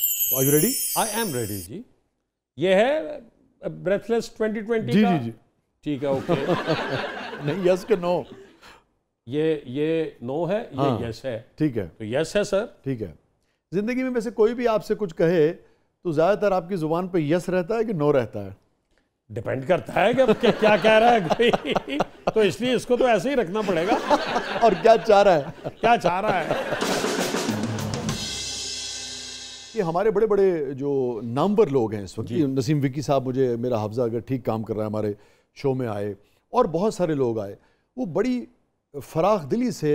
Are you ready I am ready जी। ये है breathless 2020 जी का जी जी। ठीक है ओके नहीं यस के नो ये ये नो है ये हाँ। यस है। ठीक है। तो यस है सर ठीक है। ज़िंदगी में वैसे कोई भी आपसे कुछ कहे तो ज़्यादातर आपकी ज़ुबान पे यस रहता है कि नो रहता है? डिपेंड करता है कि क्या क्या कह रहा है कोई। तो इसलिए इसको तो ऐसे ही रखना पड़ेगा। और क्या चाह रहा है? क्या चाह रहा है? ये हमारे बड़े बड़े जो नामवर लोग हैं इस वक्त नसीम विकी साहब मुझे मेरा हाफजा अगर ठीक काम कर रहा है हमारे शो में आए और बहुत सारे लोग आए वो बड़ी फराख दिली से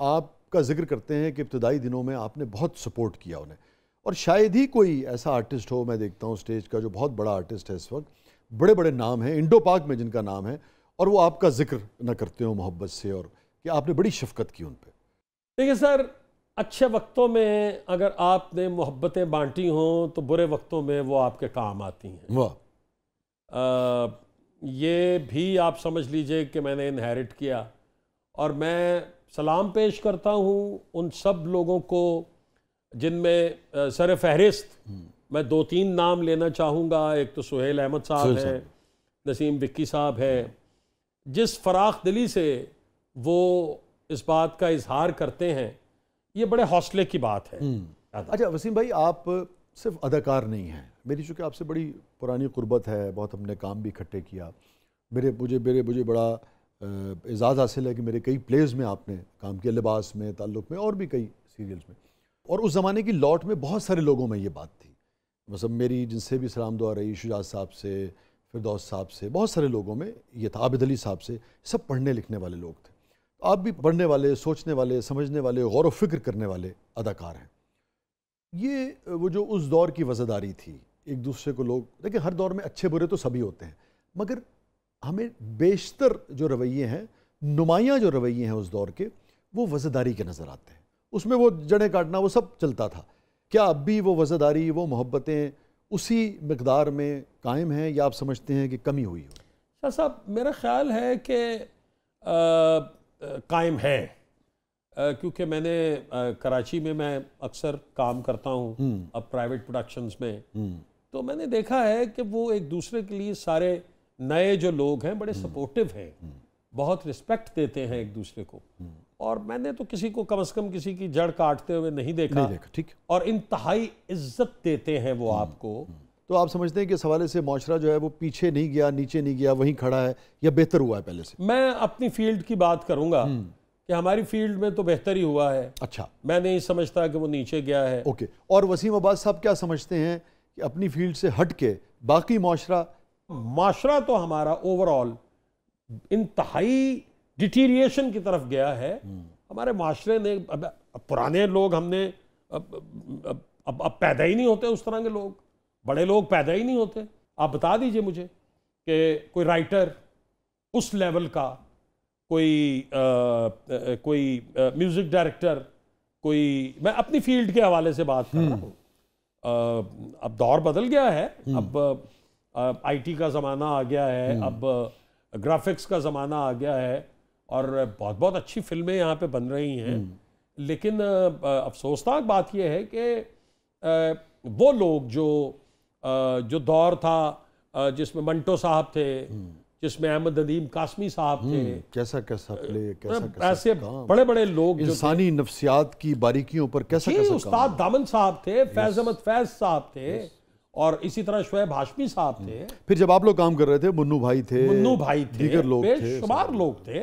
आपका ज़िक्र करते हैं कि इब्तदाई दिनों में आपने बहुत सपोर्ट किया उन्हें। और शायद ही कोई ऐसा आर्टिस्ट हो मैं देखता हूँ स्टेज का जो बहुत बड़ा आर्टिस्ट है इस वक्त बड़े बड़े नाम हैं इंडो पाक में जिनका नाम है और वो आपका ज़िक्र न करते हो मोहब्बत से और कि आपने बड़ी शफकत की उन पर देखिए सर अच्छे वक्तों में अगर आपने मोहब्बतें बांटी हों तो बुरे वक्तों में वो आपके काम आती हैं। वाह। ये भी आप समझ लीजिए कि मैंने इनहेरिट किया। और मैं सलाम पेश करता हूँ उन सब लोगों को जिनमें सर फहरिस्त मैं दो तीन नाम लेना चाहूँगा। एक तो सुहेल अहमद साहब हैं नसीम विक्की साहब है। जिस फराख दिली से वो इस बात का इजहार करते हैं ये बड़े हौसले की बात है। अच्छा वसीम भाई आप सिर्फ़ अदाकार नहीं हैं। मेरी चूँकि आपसे बड़ी पुरानी कुर्बत है बहुत हमने काम भी इकट्ठे किया। मेरे मुझे मेरे मुझे बड़ा एजाज़ हासिल है कि मेरे कई प्लेज में आपने काम किया लिबास में ताल्लुक़ में और भी कई सीरियल्स में। और उस ज़माने की लौट में बहुत सारे लोगों में ये बात थी। मतलब मेरी जिनसे भी सलाम दुआ रही शुजात साहब से फिरदौस साहब से बहुत सारे लोगों में ये था आबिद अली साहब से सब पढ़ने लिखने वाले लोग थे। आप भी पढ़ने वाले, सोचने वाले, समझने वाले, गौर व फ़िक्र करने वाले अदाकार हैं। ये, वो जो उस दौर की वज़ादारी थी, एक दूसरे को लोग, देखिए हर दौर में अच्छे बुरे तो सभी होते हैं, मगर हमें बेशतर जो रवैये हैं नुमायाँ जो रवैये हैं उस दौर के, वो वज़ादारी के नज़र आते हैं। उसमें वो जड़ें काटना, वो सब चलता था। क्या अब भी वो वज़ादारी वो मोहब्बतें उसी मकदार में कायम हैं या आप समझते हैं कि कमी हुई हो? शाह साहब, मेरा ख्याल है कि कायम है। क्योंकि मैंने कराची में मैं अक्सर काम करता हूँ अब प्राइवेट प्रोडक्शंस में। तो मैंने देखा है कि वो एक दूसरे के लिए सारे नए जो लोग हैं बड़े सपोर्टिव हैं। बहुत रिस्पेक्ट देते हैं एक दूसरे को। और मैंने तो किसी को कम से कम किसी की जड़ काटते हुए नहीं देखा। नहीं देखा ठीक। और इंतहाई इज़्ज़त देते हैं वो आपको। तो आप समझते हैं कि इस हवाले से माशरा जो है वो पीछे नहीं गया नीचे नहीं गया वहीं खड़ा है या बेहतर हुआ है पहले से? मैं अपनी फ़ील्ड की बात करूँगा कि हमारी फ़ील्ड में तो बेहतर ही हुआ है। अच्छा। मैं नहीं समझता कि वो नीचे गया है। ओके। और वसीम अब्बास साहब क्या समझते हैं कि अपनी फ़ील्ड से हट के बाकी माशरा? माशरा तो हमारा ओवरऑल इंतहाई डिटीरिएशन की तरफ़ गया है। हमारे माशरे ने अब, अब पुराने लोग हमने अब, अब, अब, अब पैदा ही नहीं होते उस तरह के लोग। बड़े लोग पैदा ही नहीं होते। आप बता दीजिए मुझे कि कोई राइटर उस लेवल का कोई अ, कोई म्यूज़िक डायरेक्टर कोई मैं अपनी फ़ील्ड के हवाले से बात कर रहा हूँ। अब दौर बदल गया है। अब आईटी का ज़माना आ गया है। अब ग्राफिक्स का ज़माना आ गया है और बहुत बहुत अच्छी फ़िल्में यहाँ पे बन रही हैं। लेकिन अफसोसनाक बात यह है कि वो लोग जो जो दौर था जिसमें मंटो साहब थे जिसमें अहमद नदीम कासमी साहब थे। कैसा कैसा प्ले कैसा कैसा ऐसे काम। बड़े बड़े लोग इंसानी नफ्सियात की बारीकियों पर कैसा कैसा उस्ताद दामन साहब थे फैज अहमद फैज साहब थे और इसी तरह शुएब हाशमी साहब थे। फिर जब आप लोग काम कर रहे थे मुन्नू भाई थे मुन्नू भाई थे दीगर लोग थे बेशुमार लोग। थे।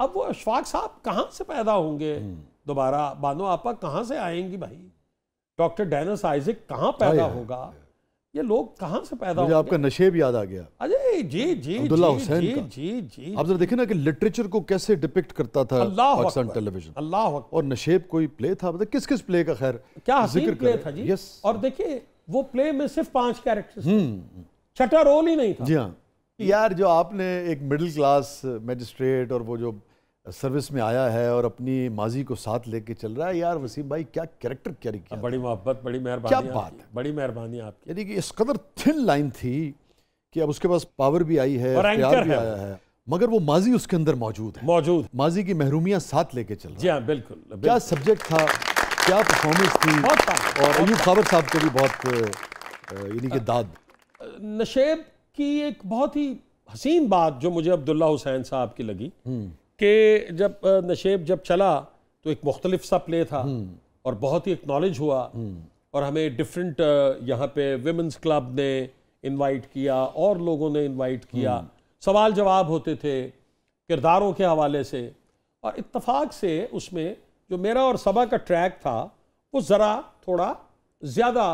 अब वो अशफाक साहब कहाँ से पैदा होंगे? दोबारा बानो आपा कहाँ से आएँगी भाई? डॉक्टर डैनस आइजिक कहाँ पैदा होगा? ये लोग कहाँ से पैदा मुझे आपका नशेब याद आ गया। अजय जी जी अब्दुल्ला हुसैन जी का। जी जी। आप जरा देखें ना कि लिटरेचर को कैसे डिपिक्ट करता था अल्लाह पाकिस्तान टेलीविज़न अल्लाह। और नशेब कोई प्ले था? मतलब किस किस प्ले का खैर क्या ज़िक्र प्ले था जी। यस और देखिए वो प्ले में सिर्फ़ पाँच कैरेक्टर्स छठा रोल ही नहीं था। जी हाँ। यार जो आपने एक मिडिल क्लास मैजिस्ट्रेट और वो जो सर्विस में आया है और अपनी माजी को साथ लेके चल रहा है। यार वसीम भाई क्या कैरेक्टर कैरी किया बड़ी मोहब्बत बड़ी मेहरबानी क्या बात आपकी, बड़ी मेहरबानी आपकी। यानी कि इस कदर थिन लाइन थी कि अब उसके पास पावर भी आई है और एंकर भी है आया है मगर वो माजी उसके अंदर मौजूद है। मौजूद। माजी की महरूमियाँ साथ लेके चल रहा जी हाँ। बिल्कुल है क्या सब्जेक्ट था? क्या परफॉर्मेंस थी? और अयूब खाबर साहब को भी बहुत यानी कि दाद। नशेब की एक बहुत ही हसीन बात जो मुझे अब्दुल्ला हुसैन साहब की लगी हम्म। कि जब नशेब जब चला तो एक मुख्तलिफ़ सा प्ले था हम्म। और बहुत ही एक्नॉलेज हुआ और हमें डिफरेंट यहाँ पे विमेंस क्लब ने इनवाइट किया और लोगों ने इनवाइट किया हम्म। सवाल जवाब होते थे किरदारों के हवाले से और इत्तफाक से उसमें जो मेरा और सबा का ट्रैक था वो ज़रा थोड़ा ज़्यादा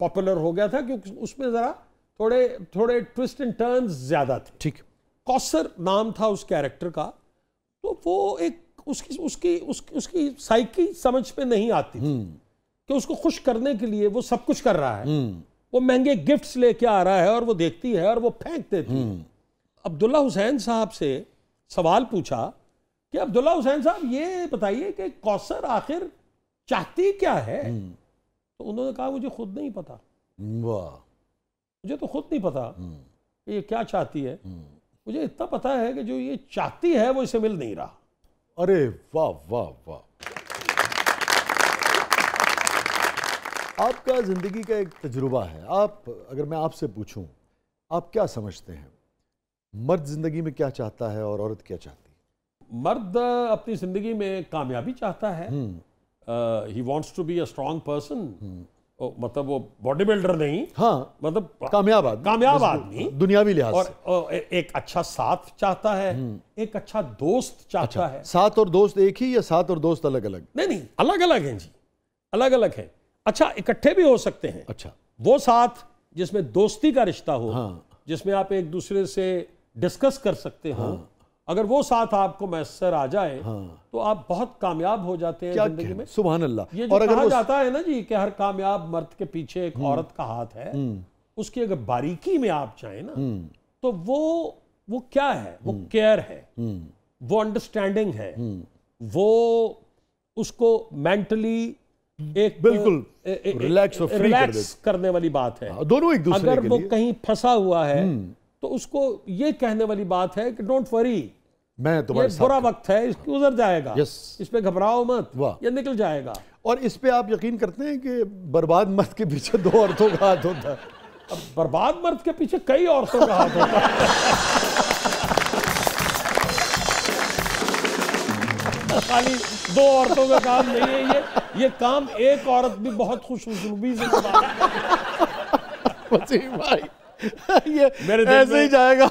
पॉपुलर हो गया था क्योंकि उसमें ज़रा थोड़े थोड़े ट्विस्ट एंड टर्न्स ज़्यादा थे ठीक कौसर नाम था उस कैरेक्टर का तो वो एक उसकी उसकी उसकी उसकी साइकी समझ पे नहीं आती थी कि उसको खुश करने के लिए वो सब कुछ कर रहा है। वो महँगे गिफ्ट्स लेके आ रहा है और वो देखती है और वो फेंक देती है अब्दुल्ला हुसैन साहब से सवाल पूछा कि अब्दुल्ला हुसैन साहब ये बताइए कि कौसर आखिर चाहती क्या है? तो उन्होंने कहा मुझे खुद नहीं पता। वाह। मुझे तो खुद नहीं पता कि ये क्या चाहती है। मुझे इतना पता है कि जो ये चाहती है वो इसे मिल नहीं रहा। अरे वाह वाह वाह। आपका ज़िंदगी का एक तजुर्बा है। आप अगर मैं आपसे पूछूँ आप क्या समझते हैं? मर्द ज़िंदगी में क्या चाहता है और औरत क्या चाहती है? मर्द अपनी ज़िंदगी में कामयाबी चाहता है। He wants to be a strong person मतलब वो बॉडी बिल्डर नहीं हाँ मतलब कामयाब आदमी कामयाब आदमी दुनियावी लिहाज और, से। और ए- एक अच्छा साथ चाहता है एक अच्छा दोस्त चाहता अच्छा, है। साथ और दोस्त एक ही या साथ और दोस्त अलग अलग नहीं नहीं अलग अलग हैं जी अलग अलग हैं। अच्छा इकट्ठे भी हो सकते हैं। अच्छा। वो साथ जिसमें दोस्ती का रिश्ता हो हाँ। जिसमें आप एक दूसरे से डिस्कस कर सकते हो। अगर वो साथ आपको मैसर आ जाए हाँ। तो आप बहुत कामयाब हो जाते हैं ज़िंदगी में। सुबह अल्लाह ये जो और अगर कहा जाता है ना जी कि हर कामयाब मर्द के पीछे एक औरत का हाथ है उसकी अगर बारीकी में आप चाहें ना तो वो वो क्या है? वो केयर है। वो अंडरस्टैंडिंग है। वो उसको मेंटली एक बिल्कुल, कर रिलैक्स करने वाली बात है। दोनों एक दूसरे अगर वो कहीं फंसा हुआ है तो उसको ये कहने वाली बात है कि डोंट वरी मैं तुम्हारे बुरा वक्त है इसकी गुजर जाएगा Yes. इस पे घबराओ मत वाह। ये निकल जाएगा और इस पे आप यकीन करते हैं कि बर्बाद मर्द के पीछे दो औरतों का हाथ होता है अब बर्बाद मर्द के पीछे कई औरतों का हाथ होता है खाली दो औरतों का काम नहीं है ये ये काम एक औरत भी बहुत खुश से है। भाई ये मेरे दिल ऐसे ही जाएगा।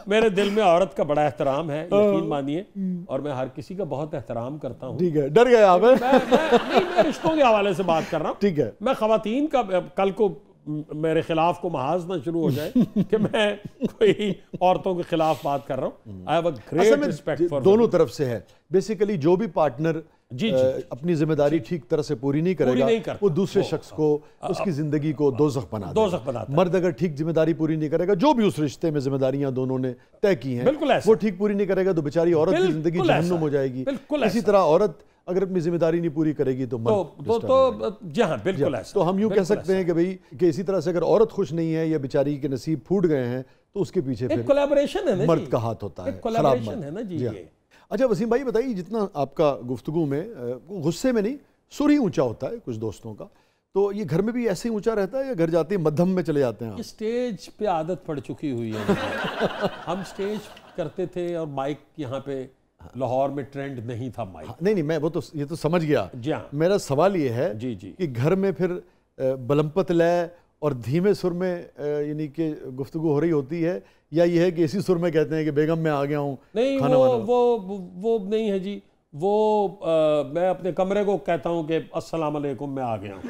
मेरे दिल में औरत का बड़ा एहतराम है यकीन मानिए और मैं हर किसी का बहुत एहतराम करता हूँ। ठीक है डर गए आप मैं मैं मैं रिश्तों के हवाले से बात कर रहा हूँ। ठीक है। मैं खातन का कल को मेरे खिलाफ को महाज ना शुरू हो जाए कि मैं कोई औरतों के खिलाफ बात कर रहा हूँ। I have a great respect for दोनों तरफ़ से है। बेसिकली जो भी पार्टनर जी, अ, अपनी ज़िम्मेदारी ठीक तरह से पूरी नहीं करेगा पूरी नहीं। वो दूसरे शख्स को उसकी ज़िंदगी को दो दोजख बना देगा। दोजख बनाता है। मर्द अगर ठीक ज़िम्मेदारी पूरी नहीं करेगा जो भी उस रिश्ते में जिम्मेदारियाँ दोनों ने तय की हैं बिल्कुल वो ठीक पूरी नहीं करेगा तो बेचारी औरत की ज़िंदगी। जहन्नुम हो जाएगी इसी तरह औरत अगर अपनी ज़िम्मेदारी नहीं पूरी करेगी तो तो मर्द तो, तो जी हाँ बिल्कुल ऐसा तो हम यूँ कह सकते हैं कि भाई कि इसी तरह से अगर औरत खुश नहीं है या बेचारी के नसीब फूट गए हैं तो उसके पीछे ऐसा। एक फिर कोलैबोरेशन है ना मर्द का हाथ होता है कोलैबोरेशन है ना जी। ये अच्छा वसीम भाई बताइए जितना आपका गुफ्तु में गुस्से में नहीं सुर ही ऊँचा होता है कुछ दोस्तों का। तो ये घर में भी ऐसे ही ऊँचा रहता है या घर जाते ही मध्यम में चले जाते हैं स्टेज पे आदत पड़ चुकी हुई है। हम स्टेज करते थे और माइक यहाँ पे लाहौर में ट्रेंड नहीं था माइक। नहीं नहीं मैं वो तो ये तो समझ गया। जी हाँ। मेरा सवाल ये है जी जी। कि घर में फिर बलम्पत लय और धीमे सुर में यानी कि गुफ्तगु हो रही होती है या ये है कि इसी सुर में कहते हैं कि बेगम मैं आ गया हूँ नहीं खाना वो वो वो नहीं है जी। वो आ, मैं अपने कमरे को कहता हूँ कि अस्सलाम वालेकुम मैं आ गया हूँ।